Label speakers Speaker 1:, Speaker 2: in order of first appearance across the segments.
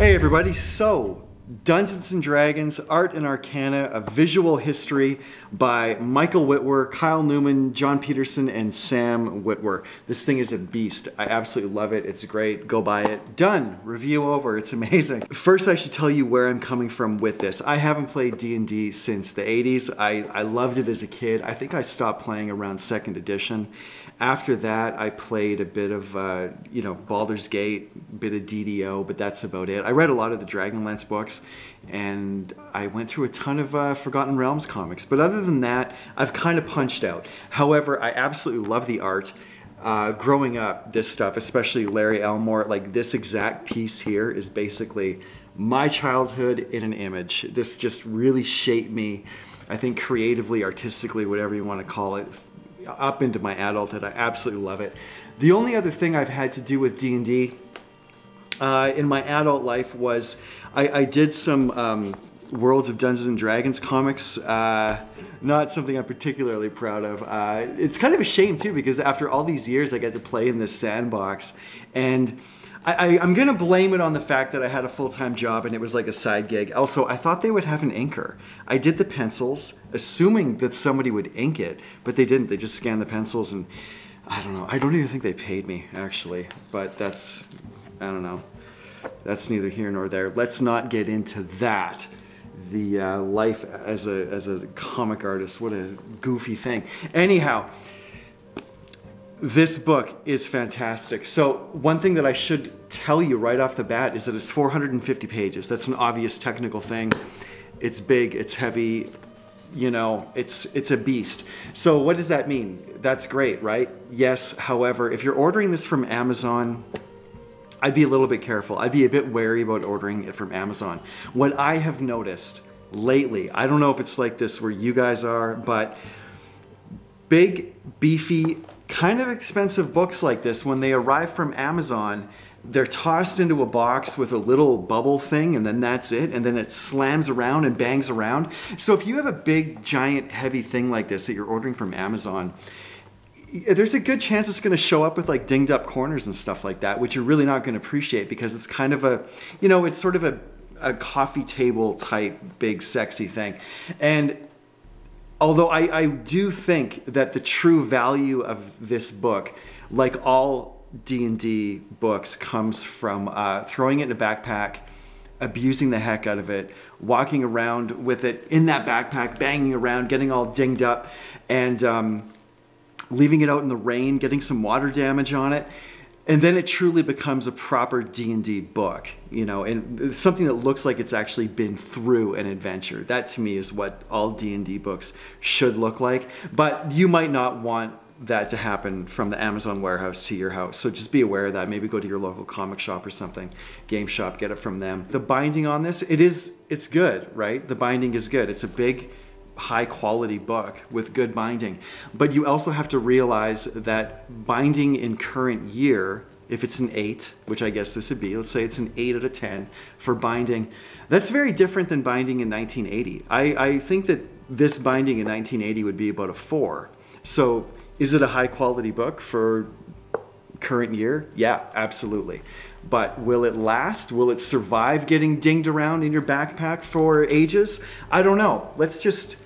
Speaker 1: Hey everybody, so Dungeons and Dragons, Art and Arcana, a visual history by Michael Witwer, Kyle Newman, Jon Peterson, and Sam Witwer. This thing is a beast. I absolutely love it. It's great. Go buy it. Done. Review over. It's amazing. First, I should tell you where I'm coming from with this. I haven't played D&D since the 80s. I, I loved it as a kid. I think I stopped playing around second edition. After that, I played a bit of, uh, you know, Baldur's Gate, bit of DDO, but that's about it. I read a lot of the Dragonlance books, and I went through a ton of uh, Forgotten Realms comics. But other than that, I've kind of punched out. However, I absolutely love the art. Uh, growing up, this stuff, especially Larry Elmore, like this exact piece here is basically my childhood in an image. This just really shaped me, I think creatively, artistically, whatever you want to call it, up into my adulthood. I absolutely love it. The only other thing I've had to do with D&D uh, in my adult life was I, I did some um, Worlds of Dungeons and Dragons comics. Uh, not something I'm particularly proud of. Uh, it's kind of a shame too because after all these years I get to play in this sandbox and I, am gonna blame it on the fact that I had a full-time job and it was like a side gig. Also, I thought they would have an inker. I did the pencils, assuming that somebody would ink it, but they didn't. They just scanned the pencils and I don't know. I don't even think they paid me actually, but that's, I don't know. That's neither here nor there. Let's not get into that. The uh, life as a, as a comic artist, what a goofy thing. Anyhow, this book is fantastic. So one thing that I should tell you right off the bat is that it's 450 pages. That's an obvious technical thing. It's big, it's heavy, you know, it's it's a beast. So what does that mean? That's great, right? Yes, however, if you're ordering this from Amazon, I'd be a little bit careful. I'd be a bit wary about ordering it from Amazon. What I have noticed lately, I don't know if it's like this where you guys are, but big, beefy kind of expensive books like this, when they arrive from Amazon, they're tossed into a box with a little bubble thing and then that's it and then it slams around and bangs around. So if you have a big giant heavy thing like this that you're ordering from amazon there's a good chance it's going to show up with like dinged up corners and stuff like that which you're really not going to appreciate because it's kind of a you know it's sort of a, a coffee table type big sexy thing. And although I, I do think that the true value of this book, like all D&D books, comes from uh, throwing it in a backpack, abusing the heck out of it, walking around with it in that backpack, banging around, getting all dinged up, and um, leaving it out in the rain, getting some water damage on it and then it truly becomes a proper d&d book you know and something that looks like it's actually been through an adventure. That to me is what all d&d books should look like. But you might not want that to happen from the amazon warehouse to your house. So just be aware of that. Maybe go to your local comic shop or something game shop get it from them. The binding on this it is it's good right? The binding is good. It's a big high quality book with good binding. But you also have to realize that binding in current year, if it's an 8, which I guess this would be, let's say it's an 8 out of 10 for binding, that's very different than binding in 1980. I, I think that this binding in 1980 would be about a 4. So is it a high quality book for current year? Yeah, absolutely. But will it last? Will it survive getting dinged around in your backpack for ages? I don't know. Let's just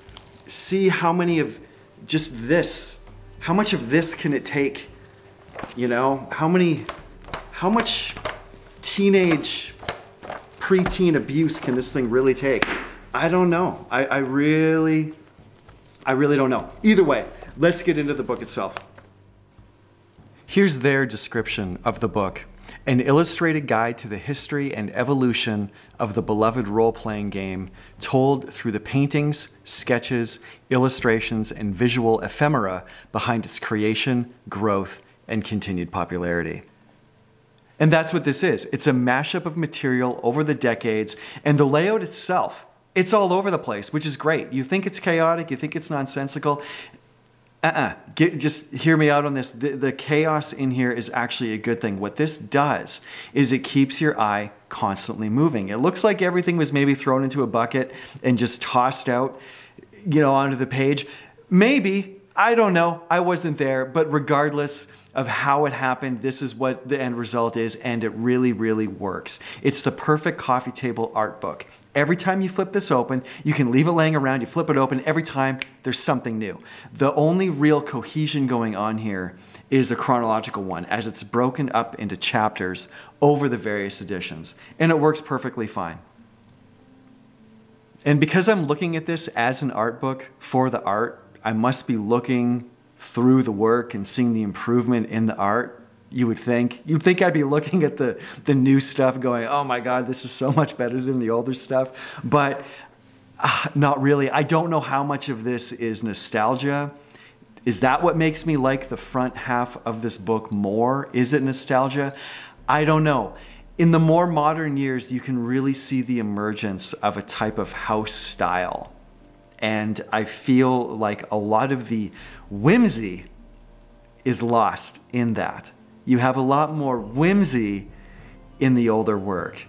Speaker 1: see how many of just this, how much of this can it take? You know, how many, how much teenage, preteen abuse can this thing really take? I don't know. I, I really, I really don't know. Either way, let's get into the book itself. Here's their description of the book an illustrated guide to the history and evolution of the beloved role-playing game told through the paintings, sketches, illustrations, and visual ephemera behind its creation, growth, and continued popularity. And that's what this is. It's a mashup of material over the decades, and the layout itself, it's all over the place, which is great. You think it's chaotic, you think it's nonsensical, uh-uh. Get, just hear me out on this. The, the chaos in here is actually a good thing. What this does is it keeps your eye constantly moving. It looks like everything was maybe thrown into a bucket and just tossed out, you know, onto the page. Maybe, I don't know. I wasn't there, but regardless of how it happened, this is what the end result is, and it really, really works. It's the perfect coffee table art book. Every time you flip this open, you can leave it laying around, you flip it open, every time there's something new. The only real cohesion going on here is a chronological one, as it's broken up into chapters over the various editions, and it works perfectly fine. And because I'm looking at this as an art book for the art, I must be looking through the work and seeing the improvement in the art. You would think. You'd think I'd be looking at the, the new stuff going, oh my God, this is so much better than the older stuff. But uh, not really. I don't know how much of this is nostalgia. Is that what makes me like the front half of this book more? Is it nostalgia? I don't know. In the more modern years, you can really see the emergence of a type of house style. And I feel like a lot of the whimsy is lost in that. You have a lot more whimsy in the older work.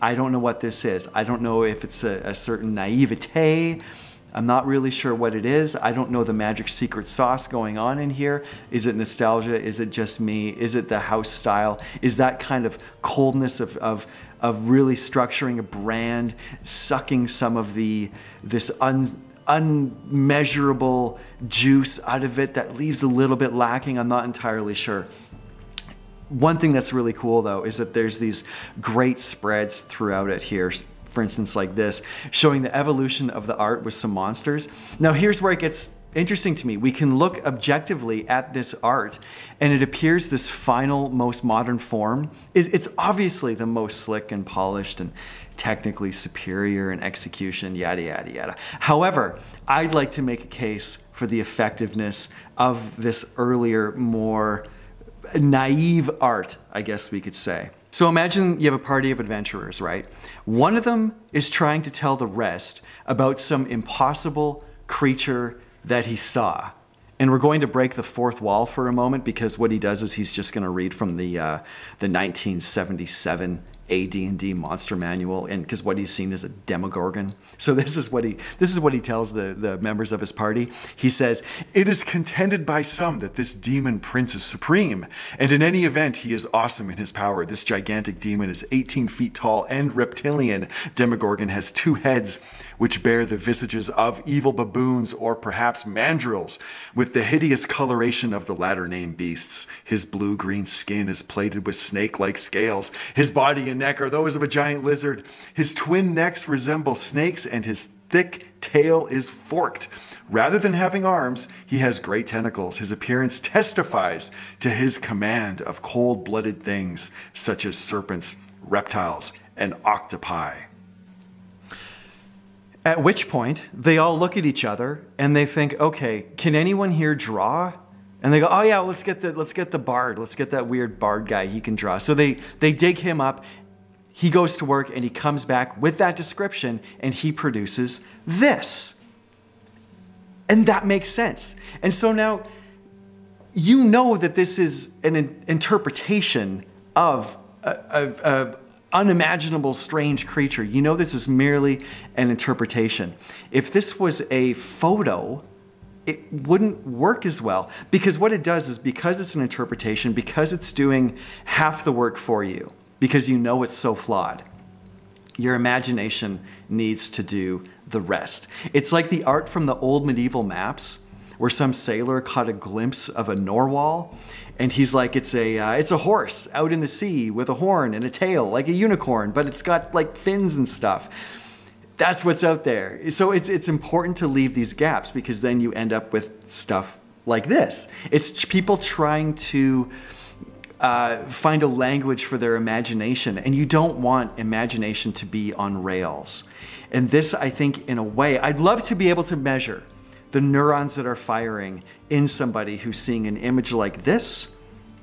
Speaker 1: I don't know what this is. I don't know if it's a, a certain naivete I'm not really sure what it is. I don't know the magic secret sauce going on in here. Is it nostalgia? Is it just me? Is it the house style? Is that kind of coldness of, of, of really structuring a brand, sucking some of the this un, unmeasurable juice out of it that leaves a little bit lacking? I'm not entirely sure. One thing that's really cool though is that there's these great spreads throughout it here for instance, like this, showing the evolution of the art with some monsters. Now here's where it gets interesting to me. We can look objectively at this art and it appears this final, most modern form is it's obviously the most slick and polished and technically superior in execution, yada, yada, yada. However, I'd like to make a case for the effectiveness of this earlier, more naive art, I guess we could say. So imagine you have a party of adventurers, right? One of them is trying to tell the rest about some impossible creature that he saw. And we're going to break the fourth wall for a moment because what he does is he's just going to read from the uh, the 1977 AD&D monster manual and because what he's seen is a demogorgon. So this is what he this is what he tells the, the members of his party. He says, It is contended by some that this demon prince is supreme, and in any event he is awesome in his power. This gigantic demon is 18 feet tall and reptilian. Demogorgon has two heads which bear the visages of evil baboons or perhaps mandrills, with the hideous coloration of the latter named beasts. His blue-green skin is plated with snake-like scales. His body and neck are those of a giant lizard. His twin necks resemble snakes, and his thick tail is forked. Rather than having arms, he has great tentacles. His appearance testifies to his command of cold blooded things such as serpents, reptiles, and octopi. At which point, they all look at each other and they think, okay, can anyone here draw? And they go, oh yeah, let's get the let's get the bard. Let's get that weird bard guy. He can draw. So they they dig him up. He goes to work and he comes back with that description and he produces this. And that makes sense. And so now you know that this is an interpretation of a, unimaginable strange creature. You know this is merely an interpretation. If this was a photo, it wouldn't work as well because what it does is because it's an interpretation, because it's doing half the work for you, because you know it's so flawed, your imagination needs to do the rest. It's like the art from the old medieval maps where some sailor caught a glimpse of a narwhal and he's like it's a uh, it's a horse out in the sea with a horn and a tail like a unicorn but it's got like fins and stuff. That's what's out there. So it's it's important to leave these gaps because then you end up with stuff like this. It's people trying to uh, find a language for their imagination and you don't want imagination to be on rails and this i think in a way i'd love to be able to measure the neurons that are firing in somebody who's seeing an image like this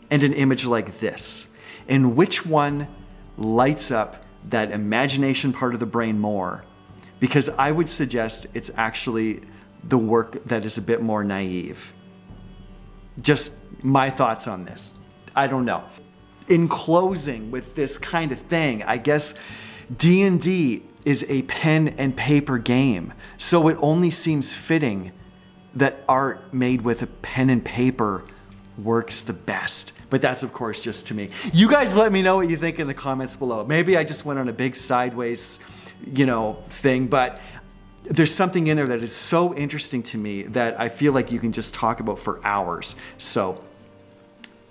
Speaker 1: and an image like this. And which one lights up that imagination part of the brain more? Because I would suggest it's actually the work that is a bit more naive. Just my thoughts on this. I don't know. In closing with this kind of thing, I guess D&D is a pen and paper game, so it only seems fitting that art made with a pen and paper works the best. But that's of course just to me. You guys let me know what you think in the comments below. Maybe I just went on a big sideways, you know, thing, but there's something in there that is so interesting to me that I feel like you can just talk about for hours. So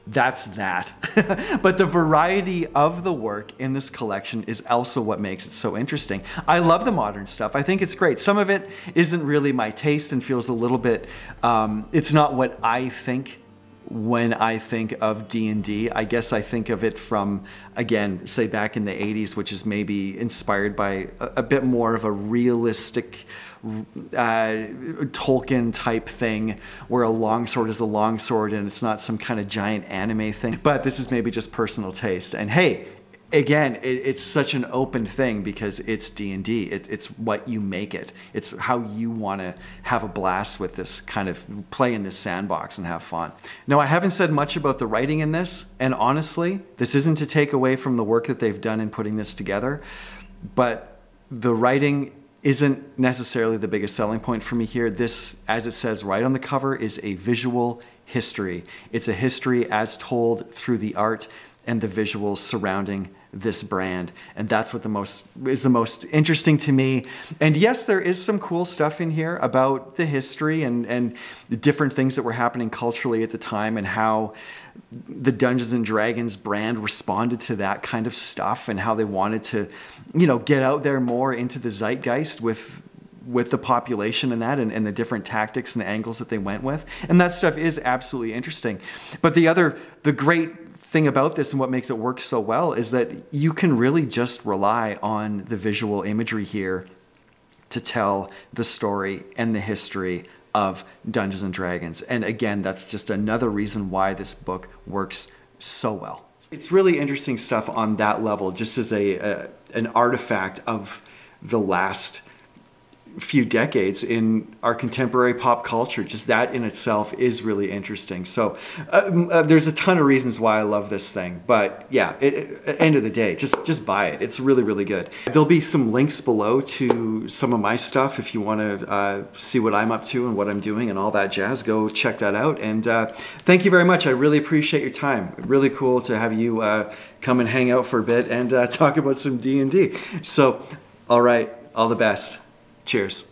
Speaker 1: that's that. but the variety of the work in this collection is also what makes it so interesting. I love the modern stuff. I think it's great. Some of it isn't really my taste and feels a little bit, um, it's not what I think when I think of D&D. I guess I think of it from, again, say back in the 80s, which is maybe inspired by a, a bit more of a realistic uh, Tolkien type thing where a longsword is a longsword and it's not some kind of giant anime thing. But this is maybe just personal taste. And hey, again, it, it's such an open thing because it's D and D. It's what you make it. It's how you want to have a blast with this kind of play in this sandbox and have fun. Now, I haven't said much about the writing in this, and honestly, this isn't to take away from the work that they've done in putting this together, but the writing isn't necessarily the biggest selling point for me here. This, as it says right on the cover, is a visual history. It's a history as told through the art and the visuals surrounding this brand and that's what the most is the most interesting to me. And yes there is some cool stuff in here about the history and and the different things that were happening culturally at the time and how the Dungeons and Dragons brand responded to that kind of stuff and how they wanted to you know get out there more into the zeitgeist with with the population and that and, and the different tactics and angles that they went with. And that stuff is absolutely interesting. But the other the great thing about this and what makes it work so well is that you can really just rely on the visual imagery here to tell the story and the history of Dungeons and Dragons. And again, that's just another reason why this book works so well. It's really interesting stuff on that level, just as a, a an artifact of the last few decades in our contemporary pop culture. Just that in itself is really interesting. So uh, uh, there's a ton of reasons why I love this thing. But yeah, it, it, end of the day, just just buy it. It's really really good. There'll be some links below to some of my stuff if you want to uh, see what I'm up to and what I'm doing and all that jazz. Go check that out. And uh, thank you very much. I really appreciate your time. Really cool to have you uh, come and hang out for a bit and uh, talk about some D and D. So, all right, all the best. Cheers.